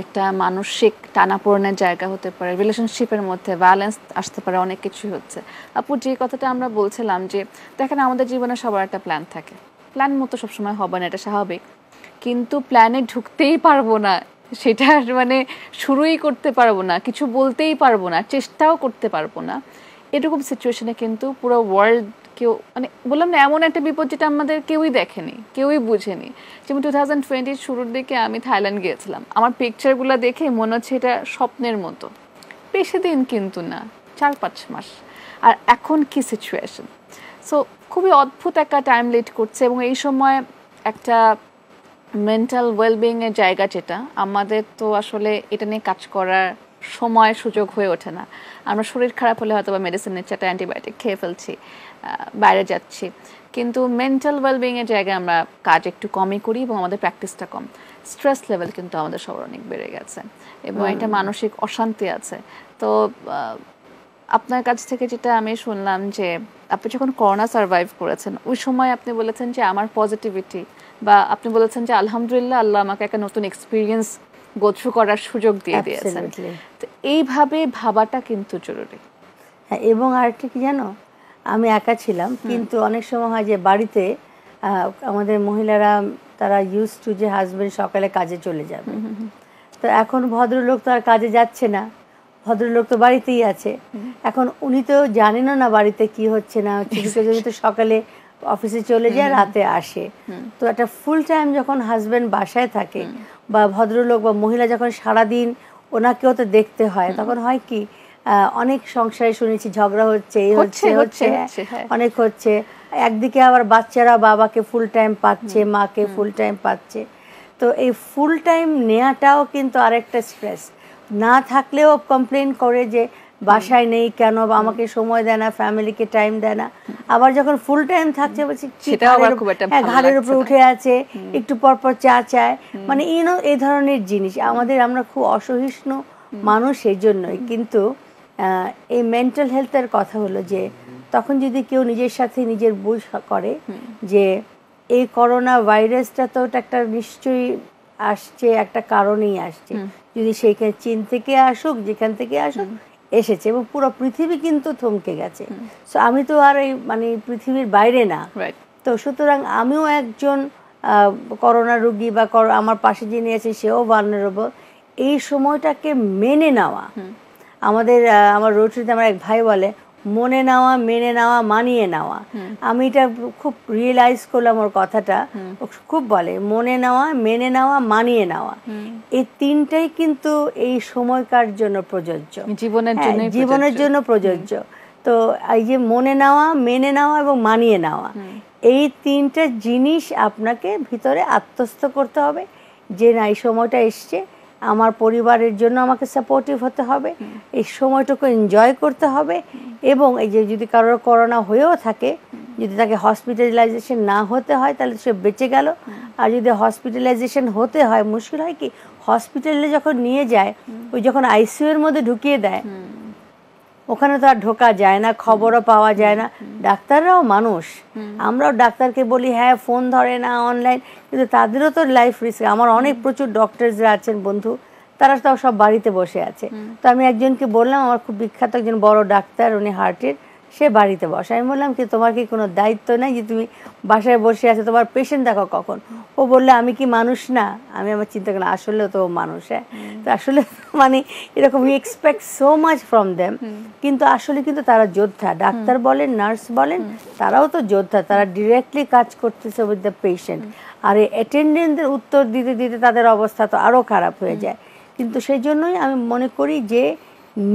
A: একটা মানসিক টানাপোড়েনের জায়গা হতে পারে রিলেশনশিপের মধ্যে ব্যালেন্স আসতে পারে, অনেক কিছুই হচ্ছে। আপু, যে কথাটা আমরা বলছিলাম যে, দেখেন আমাদের জীবনে সবার একটা প্ল্যান থাকে। প্ল্যান মতো সবসময় হবে না, এটা স্বাভাবিক। কিন্তু প্ল্যানে ঢুকতেই পারব না। সেটা মানে শুরুই করতে পারব না, কিছু বলতেই পারব না, চেষ্টাও করতে পারব না। এরকম সিচুয়েশনে কিন্তু পুরো ওয়ার্ল্ড কেউ মানে বললাম না, এমন একটা বিপদ যেটা আমাদের কেউই দেখেনি, কেউই বুঝেনি। যেমন টু থাউজেন্ড টোয়েন্টির শুরুর দিকে আমি থাইল্যান্ড গিয়েছিলাম। আমার পিকচারগুলো দেখে মনে হচ্ছে এটা স্বপ্নের মতো। বেশি দিন কিন্তু না চার পাঁচ মাস। আর এখন কি সিচুয়েশন সো খুবই অদ্ভুত একটা টাইম লিড করছে এবং এই সময় একটা মেন্টাল ওয়েলবিং এর জায়গা যেটা আমাদের তো আসলে এটা নিয়ে কাজ করার সময় সুযোগ হয়ে ওঠে না। আমরা শরীর খারাপ হলে হয়তো বা মেডিসিন নিচ্ছে একটা অ্যান্টিবায়োটিক খেয়ে ফেলছি বাইরে যাচ্ছি। কিন্তু মেন্টাল ওয়েলবিং এর জায়গায় আমরা কাজ একটু কমই করি এবং আমাদের প্র্যাকটিসটা কম। স্ট্রেস লেভেল কিন্তু আমাদের সবার অনেক বেড়ে গেছে এবং একটা মানসিক অশান্তি আছে। তো আপনার কাছ থেকে যেটা আমি শুনলাম যে আপনি যখন করোনা সার্ভাইভ করেছেন ওই সময় আপনি বলেছেন যে আমার পজিটিভিটি বা আপনি বলেছেন যে আলহামদুলিল্লাহ আল্লাহ আমাকে একটা নতুন এক্সপিরিয়েন্স গোথ্রু করার সুযোগ দিয়ে দিয়েছেন। তো এইভাবে ভাবাটা কিন্তু জরুরি।
B: হ্যাঁ এবং আরেকটা কি জানো? আমি একা ছিলাম কিন্তু অনেক সময় হয় যে বাড়িতে আমাদের মহিলারা তারা ইউজ টু যে হাজবেন্ড সকালে কাজে চলে যাবে। তো এখন ভদ্রলোক তো আর কাজে যাচ্ছে না। ভদ্রলোক তো বাড়িতেই আছে। এখন উনি তো জানেনও না বাড়িতে কি হচ্ছে না হচ্ছে তো সকালে অফিসে চলে যায় রাতে আসে। তো একটা ফুল টাইম যখন হাজবেন্ড বাসায় থাকে বা ভদ্রলোক বা মহিলা যখন সারাদিন ওনাকেও তো দেখতে হয় তখন হয় কি অনেক সংসারে শুনেছি ঝগড়া হচ্ছে এই
A: হচ্ছে,
B: হচ্ছে
A: হচ্ছে,
B: হচ্ছে
A: হচ্ছে, হ্যাঁ।
B: অনেক হচ্ছে। একদিকে আবার বাচ্চারা বাবাকে ফুল টাইম পাচ্ছে মাকে ফুল টাইম পাচ্ছে। তো এই ফুল টাইম নেওয়াটাও কিন্তু আরেকটা স্ট্রেস না থাকলেও কমপ্লেন করে যে বাসায় নেই কেন? বা আমাকে সময় দেয় না ফ্যামিলিকে টাইম দেয় না। আবার যখন ফুল টাইম থাকছে বলছি ঘাড়ের হ্যাঁ, উপর উঠে আছে একটু পর পর চা চায়। মানে ইউনো এই ধরনের জিনিস। আমাদের আমরা খুব অসহিষ্ণু মানুষ এই জন্যই কিন্তু এই মেন্টাল হেলথের কথা হলো যে তখন যদি কেউ নিজের সাথে নিজের বুঝ করে যে এই করোনা ভাইরাসটা তো একটা নিশ্চয়ই আসছে একটা কারণেই আসছে। যদি সেইখানে চীন থেকে আসুক যেখান থেকে আসুক এসেছে এবং পুরো পৃথিবী কিন্তু থমকে গেছে। সো আমি তো আর এই মানে পৃথিবীর বাইরে না।
A: রাইট
B: তো সুতরাং আমিও একজন করোনা রুগী বা আমার পাশে যিনি আছে সেও ভালনারেবল এই সময়টাকে মেনে নেওয়া। আমাদের আমার রোড আমার এক ভাই বলে মনে নেওয়া মেনে নেওয়া মানিয়ে নেওয়া। আমি এটা খুব রিয়েলাইজ করলাম ওর কথাটা। খুব বলে মনে নেওয়া মেনে নেওয়া মানিয়ে নেওয়া। এই তিনটাই কিন্তু এই সময়কার জন্য প্রযোজ্য।
A: জীবনের
B: হ্যাঁ,
A: জন্যই
B: জীবনের জন্য প্রযোজ্য। তো এই যে মনে নেওয়া মেনে নেওয়া এবং মানিয়ে নেওয়া এই তিনটা জিনিস আপনাকে ভিতরে আত্মস্থ করতে হবে যে না এই সময়টা এসছে আমার পরিবারের জন্য আমাকে সাপোর্টিভ হতে হবে, এই সময়টুকু এনজয় করতে হবে এবং এই যে যদি কারোর করোনা হয়েও থাকে, যদি তাকে হসপিটালাইজেশন না হতে হয় তাহলে সে বেঁচে গেল। আর যদি হসপিটালাইজেশন হতে হয়, মুশকিল হয় কি? হসপিটালে যখন নিয়ে যায়, ওই যখন আইসিউ এর মধ্যে ঢুকিয়ে দেয় ওখানে তো আর ঢোকা যায় না খবরও পাওয়া যায় না। ডাক্তাররাও মানুষ। আমরাও ডাক্তারকে বলি হ্যাঁ ফোন ধরে না অনলাইন কিন্তু তাদেরও তো লাইফ রিস্ক আমার অনেক প্রচুর ডক্টরসরা আছেন বন্ধু তারা তো সব বাড়িতে বসে আছে। তো আমি একজনকে বললাম আমার খুব বিখ্যাত একজন বড় ডাক্তার উনি হার্টের সে বাড়িতে বসে। আমি বললাম কি তোমার কি কোনো দায়িত্ব নেই যে তুমি বাসায় বসে আছে? তোমার পেশেন্ট দেখো কখন? ও বললে আমি কি মানুষ না? আমি আমার চিন্তা করলাম আসলে তো মানুষ হ্যাঁ? তো আসলে মানে এরকম we expect so much from them কিন্তু আসলে কিন্তু তারা যোদ্ধা। ডাক্তার বলেন নার্স বলেন তারাও তো যোদ্ধা। তারা ডিরেক্টলি কাজ করতেছে উইথ দ্য পেশেন্ট আর এই অ্যাটেন্ডেন্টদের উত্তর দিতে দিতে তাদের অবস্থা তো আরও খারাপ হয়ে যায়। কিন্তু সেই জন্যই আমি মনে করি যে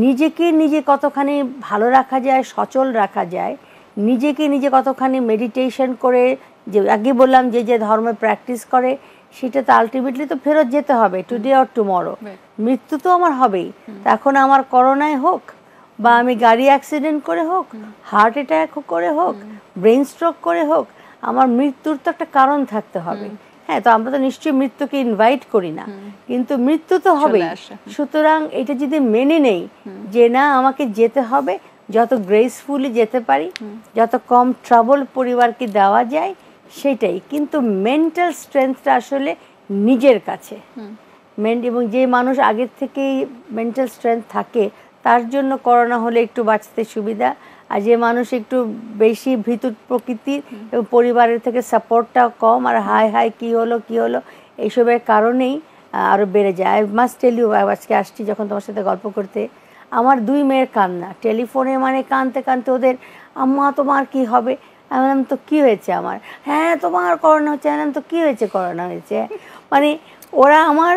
B: নিজেকে নিজে কতখানি ভালো রাখা যায় সচল রাখা যায় নিজেকে নিজে কতখানি মেডিটেশন করে যে আগে বললাম যে যে ধর্মে প্র্যাকটিস করে সেটা তো আলটিমেটলি তো ফেরত যেতে হবে টুডে অর টুমরো মৃত্যু তো আমার হবেই। এখন আমার করোনায় হোক বা আমি গাড়ি অ্যাক্সিডেন্ট করে হোক হার্ট অ্যাটাক করে হোক ব্রেন স্ট্রোক করে হোক আমার মৃত্যুর তো একটা কারণ থাকতে হবে। হ্যাঁ তো আমরা তো নিশ্চয়ই মৃত্যুকে ইনভাইট করি না। কিন্তু মৃত্যু তো হবে সুতরাং এটা যদি মেনে নেই যে না আমাকে যেতে হবে যত গ্রেসফুলি যেতে পারি যত কম ট্রাবল পরিবারকে দেওয়া যায় সেটাই। কিন্তু মেন্টাল স্ট্রেংথটা আসলে নিজের কাছে। এবং যে মানুষ আগের থেকেই মেন্টাল স্ট্রেংথ থাকে তার জন্য করোনা হলে একটু বাঁচতে সুবিধা। আর যে মানুষ একটু বেশি ভীতু প্রকৃতির এবং পরিবারের থেকে সাপোর্টটা কম, আর হাই হাই কি হলো কি হলো, এইসবের কারণেই আরও বেড়ে যায়। আই মাস্ট টেল ইউ আজকে আসছি যখন তোমার সাথে গল্প করতে। আমার দুই মেয়ের কান্না, টেলিফোনে মানে কানতে কানতে ওদের, আম্মা, তোমার কি হবে? আমি বললাম, তো কি হয়েছে আমার? হ্যাঁ তোমার করোনা হচ্ছে। আমি তো কী হয়েছে করোনা হয়েছে? মানে ওরা আমার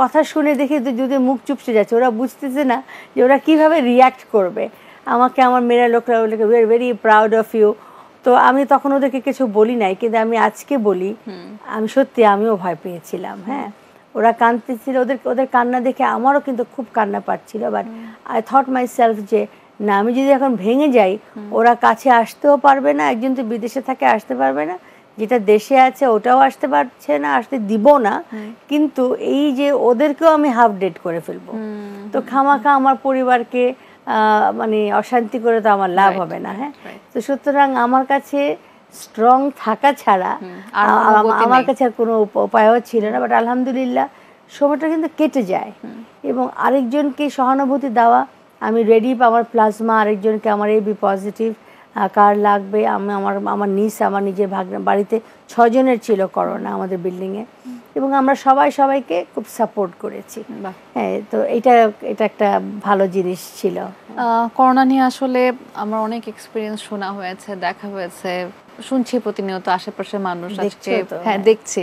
B: কথা শুনে দেখে যদি মুখ চুপসে যাচ্ছে, ওরা বুঝতেছে না যে ওরা কীভাবে রিয়াক্ট করবে। আমাকে আমার মেয়েরা লোকরা বলে we are very proud of you তো আমি তখন ওদেরকে কিছু বলি নাই, কিন্তু আমি আজকে বলি, আমি সত্যি আমিও ভয় পেয়েছিলাম হ্যাঁ। ওরা কাঁদতেছিল ওদের ওদের কান্না দেখে আমারও কিন্তু খুব কান্না পাচ্ছিল but I thought myself যে, না, আমি যদি এখন ভেঙে যাই, ওরা কাছে আসতেও পারবে না, একজন তো বিদেশে থাকে আসতে পারবে না, যেটা দেশে আছে ওটাও আসতে পারছে না, আসতে দিব না, কিন্তু এই যে ওদেরকেও আমি হাফ ডেট করে ফেলব। তো খামাখা আমার পরিবারকে মানে অশান্তি করে তো আমার লাভ হবে না হ্যাঁ? তো সুতরাং আমার কাছে স্ট্রং থাকা ছাড়া আমার কাছে আর কোনো উপ- উপায়ও ছিল না বাট আলহামদুলিল্লাহ সময়টা কিন্তু কেটে যায়। এবং আরেকজনকে সহানুভূতি দেওয়া আমি রেডি আমার প্লাজমা আরেকজনকে আমার এই বি পজিটিভ কার লাগবে? আমি আমার আমার নিস আমার নিজের ভাগ বাড়িতে ছজনের ছিল করোনা আমাদের বিল্ডিংয়ে এবং আমরা সবাই সবাইকে খুব সাপোর্ট করেছি। হ্যাঁ তো এটা এটা একটা ভালো জিনিস ছিল।
A: করোনা নিয়ে আসলে আমার অনেক এক্সপিরিয়েন্স শোনা হয়েছে দেখা হয়েছে। শুনছি প্রতিনিয়ত আশেপাশের মানুষ আজকে। হ্যাঁ
B: হ্যাঁ।
A: দেখছি।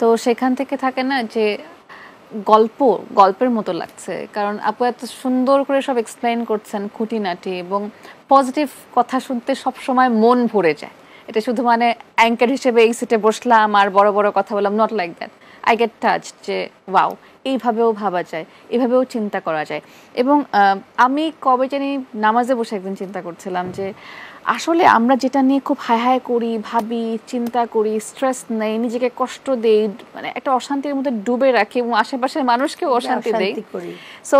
A: তো সেখান থেকে থাকে না যে গল্প গল্পের মতো লাগছে। কারণ আপু এত সুন্দর করে সব এক্সপ্লেইন করছেন খুঁটিনাটি এবং পজিটিভ কথা শুনতে সব সময় মন ভরে যায়। এটা শুধু মানে অ্যাঙ্কার হিসেবে এই সিটে বসলাম আর বড় বড় কথা বললাম not like that I get touch যে ওয়াও এইভাবেও ভাবা যায় এভাবেও চিন্তা করা যায়। এবং আমি কবে জানি নামাজে বসে একদিন চিন্তা করছিলাম যে আসলে আমরা যেটা নিয়ে খুব হায় হায় করি ভাবি চিন্তা করি স্ট্রেস নেই নিজেকে কষ্ট দেই মানে একটা অশান্তির মধ্যে ডুবে রাখি এবং আশেপাশের মানুষকেও অশান্তি দেই। সো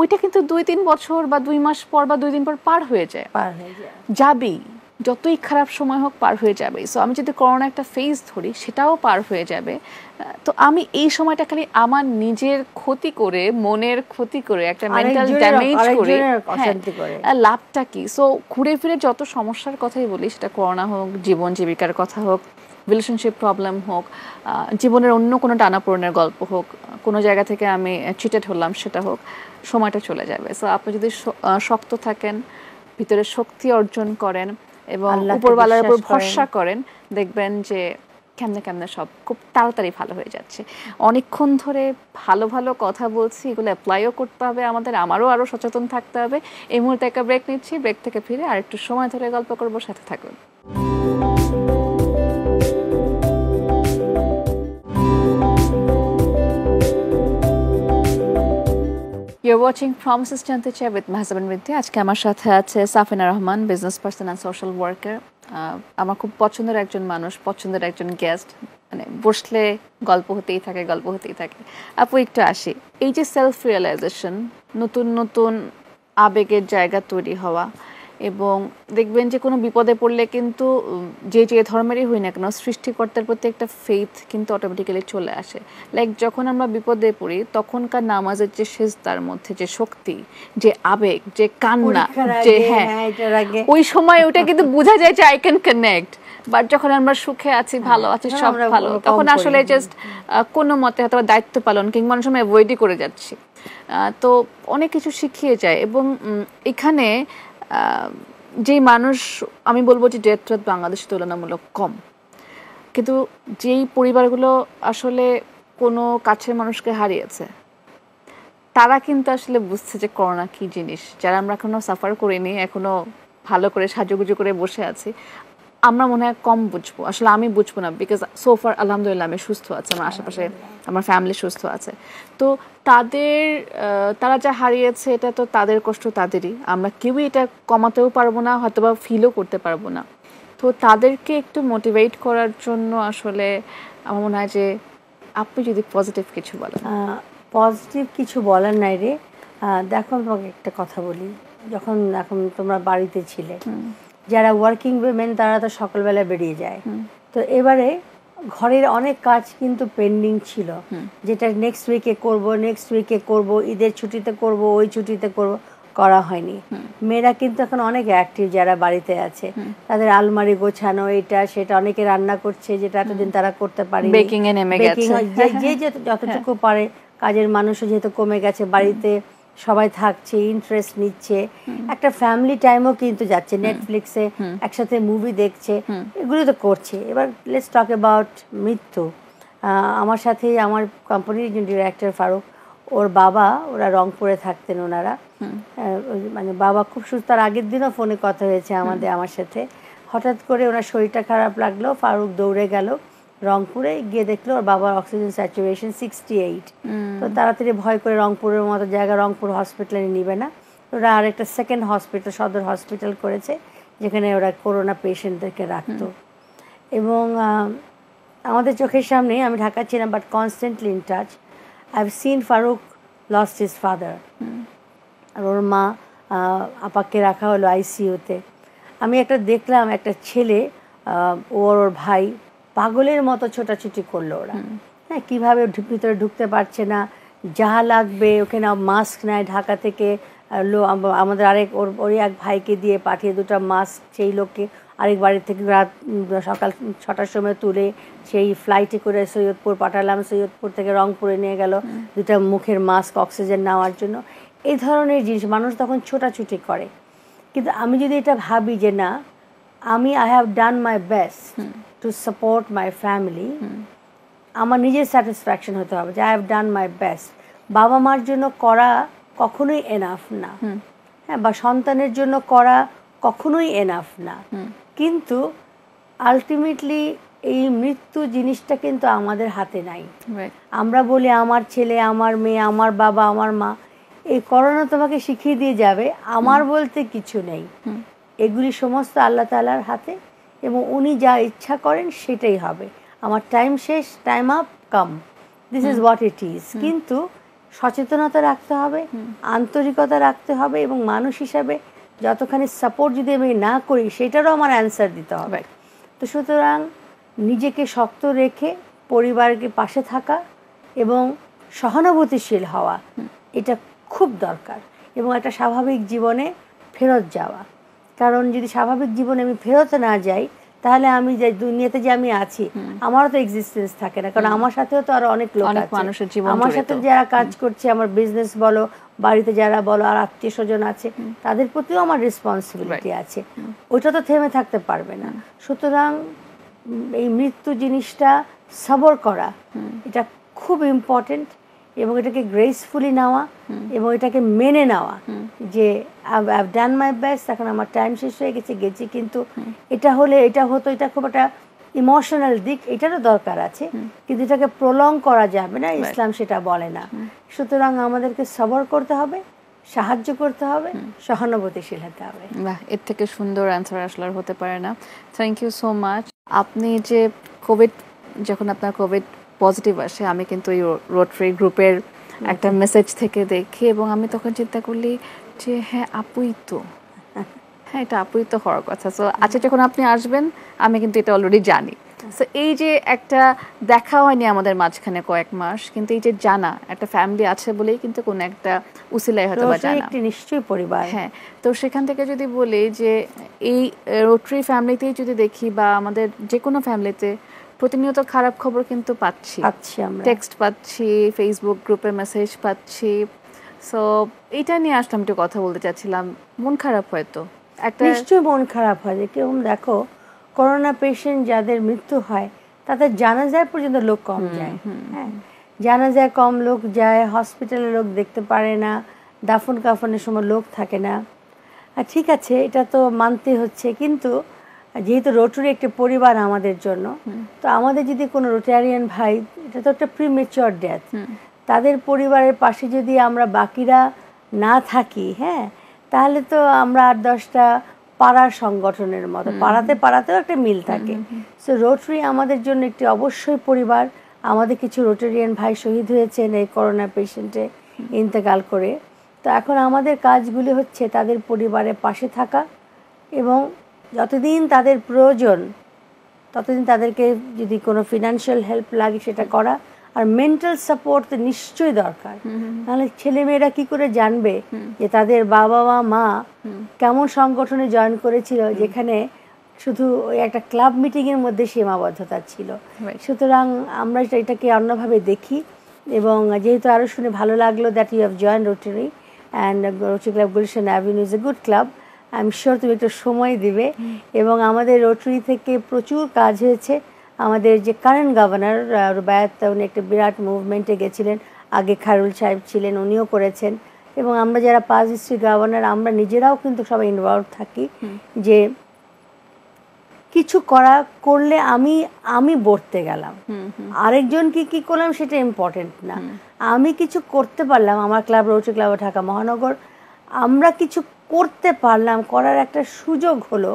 A: ওইটা কিন্তু দুই তিন বছর বা দুই মাস পর বা দুই দিন পর পার হয়ে যায়।
B: পার হয়ে যায়।
A: যাবেই যতই খারাপ সময় হোক পার হয়ে যাবে। সো আমি যদি করোনা একটা ফেজ ধরি সেটাও পার হয়ে যাবে। তো আমি এই সময়টা খালি আমার নিজের ক্ষতি করে মনের ক্ষতি করে একটা মেন্টাল ড্যামেজ করে হ্যাঁ, লাভটা কি? সো ঘুরে ফিরে যত সমস্যার কথাই বলি সেটা করোনা হোক জীবন জীবিকার কথা হোক রিলেশনশিপ প্রবলেম হোক জীবনের অন্য কোনো টানাপোড়েনের গল্প হোক কোনো জায়গা থেকে আমি চিটেড হলাম সেটা হোক সময়টা চলে যাবে। সো আপনি যদি শক্ত থাকেন ভিতরে শক্তি অর্জন করেন এবং উপরওয়ালার উপর ভরসা করেন দেখবেন যে কেমনে কেমনে সব খুব তাড়াতাড়ি ভালো হয়ে যাচ্ছে। অনেকক্ষণ ধরে ভালো ভালো কথা বলছি এগুলো অ্যাপ্লাইও করতে হবে আমাদের আমারও আরও সচেতন থাকতে হবে। এই মুহূর্তে একটা ব্রেক নিচ্ছি ব্রেক থেকে ফিরে আর একটু সময় ধরে গল্প করব সাথে থাকুন। You're watching Promises জানতে চাই with Mahzaban Vidya. আজকে আমার সাথে আছে Safina Rahman business person and social worker আমার খুব পছন্দের একজন মানুষ, পছন্দের একজন গেস্ট মানে বসলে গল্প হতেই থাকে, গল্প হতেই থাকে। আপু, একটু আসি। এই যে সেলফ রিয়েলাইজেশন নতুন নতুন আবেগের জায়গা তৈরি হওয়া এবং দেখবেন যে কোনো বিপদে পড়লে কিন্তু যে যে ধর্মেরই হই না কেন সৃষ্টিকর্তার প্রতি একটা ফেথ কিন্তু অটোমেটিক্যালি চলে আসে। লাইক যখন আমরা বিপদে পড়ি তখনকার নামাজের যে সেজদার মধ্যে যে শক্তি যে আবেগ যে কান্না যে হ্যাঁ
B: হ্যাঁ।
A: ওই সময় ওটা কিন্তু বোঝা যায় যে আই ক্যান কানেক্ট বাট যখন আমরা সুখে আছি ভালো আছি সব ভালো তখন আসলে জাস্ট কোনো মতে হয়তো দায়িত্ব পালন কিংবা অনেক সময় অ্যাভয়েডই করে যাচ্ছি। আহ, তো অনেক কিছু শিখিয়ে যায় এবং এখানে যেই মানুষ, আমি বলব যে ডেথ রেট বাংলাদেশে তুলনামূলক কম। কিন্তু যেই পরিবারগুলো আসলে কোনো কাছের মানুষকে হারিয়েছে, তারা কিন্তু আসলে বুঝছে যে করোনা কি জিনিস। যারা আমরা এখনও সাফার করিনি, এখনও ভালো করে সাজুগুজু করে বসে আছি আমরা মনে হয় কম বুঝব। আসলে আমি বুঝব না বিকজ সোফার আলহামদুলিল্লাহ আমি সুস্থ আছে আমার আশেপাশে আমার ফ্যামিলি সুস্থ আছে। তো তাদের তারা যা হারিয়েছে এটা তো তাদের কষ্ট তাদেরই। আমরা কেউই এটা কমাতেও পারব না হয়তো বা ফিলও করতে পারব না। তো তাদেরকে একটু মোটিভেট করার জন্য আসলে আমার মনে হয় যে আপনি যদি পজিটিভ কিছু বলেন।
B: পজিটিভ কিছু বলার নাই রে। দেখো তোমাকে একটা কথা বলি। যখন এখন তোমরা বাড়িতে ছিলে যারা ওয়ার্কিং উইমেন তারা তো সকালবেলা বেরিয়ে যায়। তো এবারে ঘরের অনেক কাজ কিন্তু পেন্ডিং ছিল। যেটা নেক্সট উইকে করব নেক্সট উইকে করব ঈদের ছুটিতে করব ওই ছুটিতে করব করা হয়নি। মেয়েরা কিন্তু এখন অনেক অ্যাক্টিভ যারা বাড়িতে আছে। তাদের আলমারি গোছানো এটা সেটা অনেকে রান্না করছে যেটা এতদিন তারা করতে পারে
A: Baking এ নেমে গেছে।
B: যে যতটুকু পারে কাজের মানুষও যেহেতু কমে গেছে বাড়িতে সবাই থাকছে ইন্টারেস্ট নিচ্ছে একটা ফ্যামিলি টাইমও কিন্তু যাচ্ছে নেটফ্লিক্সে একসাথে মুভি দেখছে এগুলো তো করছে। এবার লেটস টক অ্যাবাউট মৃত্যু। আমার সাথে আমার কোম্পানির একজন ডিরেক্টর ফারুক ওর বাবা ওরা রংপুরে থাকতেন ওনারা। মানে বাবা খুব সুস্থ তার আগের দিনও ফোনে কথা হয়েছে আমাদের আমার সাথে। হঠাৎ করে ওনার শরীরটা খারাপ লাগল ফারুক দৌড়ে গেল। রংপুরে গিয়ে দেখল ওর বাবার অক্সিজেন স্যাচুরেশন সিক্সটি এইট। তো তাড়াতাড়ি ভয় করে রংপুরের মতো জায়গা রংপুর হসপিটালে নিবে না। ওরা আরেকটা সেকেন্ড হসপিটাল সদর হসপিটাল করেছে যেখানে ওরা করোনা পেশেন্টদেরকে রাখতো। এবং আমাদের চোখের সামনে আমি ঢাকা ছিলাম but constantly in touch I have seen Faruk lost his father আর ওর মা আপাকে রাখা হলো আইসিইউতে আমি একটা দেখলাম একটা ছেলে ওর ওর ভাই পাগলের মতো ছোটাছুটি করল ওরা। হ্যাঁ কীভাবে ভিতরে ঢুকতে পারছে না যা লাগবে ওখানে মাস্ক নেয় ঢাকা থেকে। লো আমাদের আরেক ওর ওই এক ভাইকে দিয়ে পাঠিয়ে দুটো মাস্ক সেই লোককে আরেক বাড়ি থেকে রাত সকাল ছটার সময় তুলে সেই ফ্লাইটে করে সৈয়দপুর পাঠালাম। সৈয়দপুর থেকে রংপুরে নিয়ে গেল দুটা মুখের মাস্ক অক্সিজেন নেওয়ার জন্য। এই ধরনের জিনিস মানুষ তখন ছোটাছুটি করে। কিন্তু আমি যদি এটা ভাবি যে না আমি I have done my best to support my family আমার নিজের স্যাটিসফ্যাকশন হতে হবে যে I have done my best বাবা মার জন্য করা কখনোই এনাফ না। হ্যাঁ বা সন্তানের জন্য করা কখনোই এনাফ না। কিন্তু আলটিমেটলি এই মৃত্যু জিনিসটা কিন্তু আমাদের হাতে নাই। আমরা বলি আমার ছেলে আমার মেয়ে আমার বাবা আমার মা এই করোনা তোমাকে শিখিয়ে দিয়ে যাবে আমার বলতে কিছু নেই। এগুলি সমস্ত আল্লাহ তালার হাতে এবং উনি যা ইচ্ছা করেন সেটাই হবে। আমার টাইম শেষ time up come this is what it is কিন্তু সচেতনতা রাখতে হবে আন্তরিকতা রাখতে হবে এবং মানুষ হিসাবে যতখানি সাপোর্ট যদি আমি না করি সেটারও আমার অ্যান্সার দিতে হবে। তো সুতরাং নিজেকে শক্ত রেখে পরিবারকে পাশে থাকা এবং সহানুভূতিশীল হওয়া এটা খুব দরকার এবং একটা স্বাভাবিক জীবনে ফেরত যাওয়া। কারণ যদি স্বাভাবিক জীবনে আমি ফেরত না যাই তাহলে আমি যে দুনিয়াতে যে আমি আছি আমারও তো এক্সিস্টেন্স থাকে না। কারণ আমার সাথেও তো আরও অনেক লোক আছে।
A: মানুষের জীবন
B: আমার সাথে যারা কাজ করছে আমার বিজনেস বলো বাড়িতে যারা বলো আর আত্মীয় স্বজন আছে তাদের প্রতিও আমার রেসপন্সিবিলিটি আছে। ওইটা তো থেমে থাকতে পারবে না। সুতরাং এই মৃত্যু জিনিসটা সবর করা এটা খুব ইম্পর্টেন্ট এবং এটাকে গ্রেসফুলি নেওয়া এবং এটাকে মেনে নেওয়া যে আই ডান মাই বেস্ট এখন আমার টাইম শেষ হয়ে গেছে গেছি কিন্তু এটা হলে এটা হতো এটা খুব একটা ইমোশনাল দিক এটারও দরকার আছে। কিন্তু এটাকে প্রলং করা যাবে না ইসলাম সেটা বলে না। সুতরাং আমাদেরকে সবর করতে হবে সাহায্য করতে হবে সহানুভূতিশীল হতে হবে।
A: বাহ এর থেকে সুন্দর অ্যান্সার আসলে আর হতে পারে না। থ্যাংক ইউ সো মাচ আপনি যে কোভিড যখন আপনার কোভিড পজিটিভ আসে আমি কিন্তু এই রোটারি গ্রুপের একটা মেসেজ থেকে দেখি এবং আমি তখন চিন্তা করলি যে হ্যাঁ আপুই তো। হ্যাঁ এটা আপুই তো হওয়ার কথা। সো আচ্ছা যখন আপনি আসবেন আমি কিন্তু এটা অলরেডি জানি। সো এই যে একটা দেখা হয়নি আমাদের মাঝখানে কয়েক মাস কিন্তু এই যে জানা একটা ফ্যামিলি আছে বলেই কিন্তু কোনো একটা উসিলাই হয়তো বা জানা।
B: একটি নিশ্চয়ই পরিবার।
A: হ্যাঁ তো সেখান থেকে যদি বলি যে এই রোটারি ফ্যামিলিতেই যদি দেখি বা আমাদের যে কোনো ফ্যামিলিতে প্রতিনিয়ত খারাপ খবর কিন্তু পাচ্ছি।
B: পাচ্ছি আমরা।
A: টেক্সট পাচ্ছি ফেসবুক গ্রুপে মেসেজ পাচ্ছি। সো এটা নিয়ে আসলাম একটু কথা বলতে চাচ্ছিলাম। মন খারাপ হয়তো একটা
B: নিশ্চয়ই মন খারাপ হয়। যে কেউ দেখো করোনা পেশেন্ট যাদের মৃত্যু হয় তাদের জানাজায় পর্যন্ত লোক কম যায়। হ্যাঁ জানাজায় কম লোক যায় হসপিটালে লোক দেখতে পারে না দাফন কাফনের সময় লোক থাকে না। ঠিক আছে এটা তো মানতে হচ্ছে কিন্তু যেহেতু রোটারি একটা পরিবার আমাদের জন্য তো আমাদের যদি কোনো রোটারিয়ান ভাই এটা তো একটা প্রিমেচিওর ডেথ তাদের পরিবারের পাশে যদি আমরা বাকিরা না থাকি হ্যাঁ তাহলে তো আমরা আট দশটা পাড়ার সংগঠনের মতো পাড়াতে পাড়াতেও একটা মিল থাকে। সো রোটারি আমাদের জন্য একটি অবশ্যই পরিবার। আমাদের কিছু রোটারিয়ান ভাই শহীদ হয়েছেন এই করোনা পেশেন্টে ইন্তেকাল করে। তো এখন আমাদের কাজগুলি হচ্ছে তাদের পরিবারের পাশে থাকা এবং যতদিন তাদের প্রয়োজন ততদিন তাদেরকে যদি কোনো ফিনান্সিয়াল হেল্প লাগে সেটা করা। আর মেন্টাল সাপোর্ট তো নিশ্চয়ই দরকার। নাহলে ছেলেমেয়েরা কি করে জানবে যে তাদের বাবা বা মা কেমন সংগঠনে জয়েন করেছিল যেখানে শুধু ওই একটা ক্লাব মিটিং এর মধ্যে সীমাবদ্ধতা ছিল। সুতরাং আমরা এটা- এটাকে অন্যভাবে দেখি এবং যেহেতু আরও শুনে ভালো লাগল that you have join Rotary and Rotary club Gulshan avenue is a good club I am sure তুমি একটু সময় দিবে। এবং আমাদের রোটারি থেকে প্রচুর কাজ হয়েছে। আমাদের যে কারেন্ট গভর্নর রুবায়ত, উনি একটা বিরাট মুভমেন্টে গেছিলেন। আগে খায়রুল সাহেব ছিলেন, উনিও করেছেন। এবং আমরা যারা পাঁচ ডিস্ট্রিক্ট গভর্নর আমরা নিজেরাও কিন্তু সবাই ইনভলভ থাকি যে কিছু করা করলে আমি আমি বর্তে গেলাম। আরেকজন কি কি করলাম সেটা ইম্পর্টেন্ট না। আমি কিছু করতে পারলাম। আমার ক্লাব রোটারি ক্লাব ঢাকা মহানগর। আমরা কিছু করতে পারলাম করার একটা সুযোগ হলো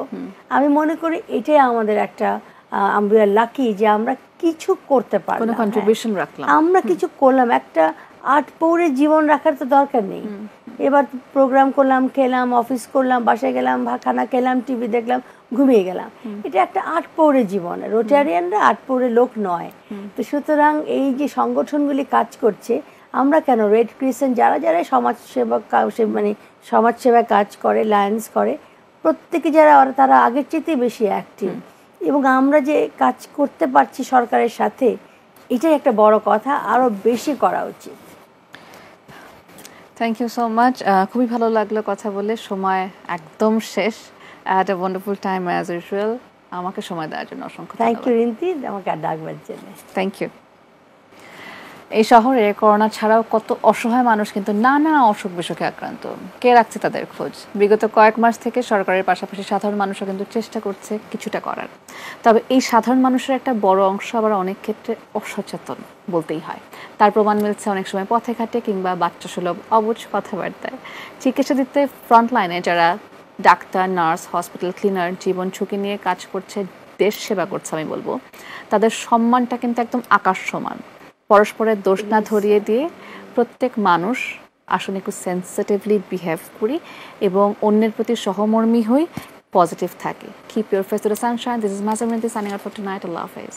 B: আমি মনে করি এটাই আমাদের একটা আমরা লাকি যে আমরা কিছু করতে পারলাম হ্যাঁ।
A: কন্ট্রিবিউশন রাখলাম।
B: আমরা কিছু করলাম একটা আট পৌরে জীবন রাখার তো দরকার নেই। এবার প্রোগ্রাম করলাম খেলাম অফিস করলাম বাসায় গেলাম খানা খেলাম টিভি দেখলাম ঘুমিয়ে গেলাম। এটা একটা আট পৌরে জীবন রোটারিয়ানরা আট পৌরে লোক নয়। তো সুতরাং এই যে সংগঠনগুলি কাজ করছে আমরা কেন রেড ক্রিসেন্ট যারা যারা সমাজ সেবক মানে সমাজ সেবায় কাজ করে লায়ন্স করে। প্রত্যেকে যারা তারা আগের চেয়ে বেশি অ্যাক্টিভ এবং আমরা যে কাজ করতে পারছি সরকারের সাথে এটাই একটা বড় কথা আরও বেশি করা উচিত।
A: থ্যাংক ইউ সো মাচ খুবই ভালো লাগল কথা বলে। সময় একদম শেষ। At a wonderful time as usual আমাকে সময় দেওয়ার জন্য অসংখ্য
B: থ্যাংক ইউ রিন্তি আমাকে আর ডাকবার জন্য
A: থ্যাংক ইউ এই শহরে করোনা ছাড়াও কত অসহায় মানুষ কিন্তু নানা অসুখ বিসুখে আক্রান্ত। কে রাখছে তাদের খোঁজ? বিগত কয়েক মাস থেকে সরকারের পাশাপাশি সাধারণ মানুষও কিন্তু চেষ্টা করছে কিছুটা করার। তবে এই সাধারণ মানুষের একটা বড় অংশ আবার অনেক ক্ষেত্রে অসচেতন বলতেই হয়। তার প্রমাণ মিলছে অনেক সময় পথে ঘাটে কিংবা বাচ্চা সুলভ অবুঝ কথাবার্তায়। চিকিৎসা দিতে ফ্রন্ট লাইনে যারা ডাক্তার, নার্স, হসপিটাল ক্লিনার, জীবন ঝুঁকি নিয়ে কাজ করছে, দেশ সেবা করছে আমি বলব, তাদের সম্মানটা কিন্তু একদম আকাশ সমান। পরস্পরের দোষ না ধরিয়ে দিয়ে প্রত্যেক মানুষ আসলে একটু সেন্সিটিভলি বিহেভ করি এবং অন্যের প্রতি সহমর্মী হই পজিটিভ থাকি। Keep your face to the sunshine this is মাসামিন্দি signing out for tonight আল্লাহ হাফেজ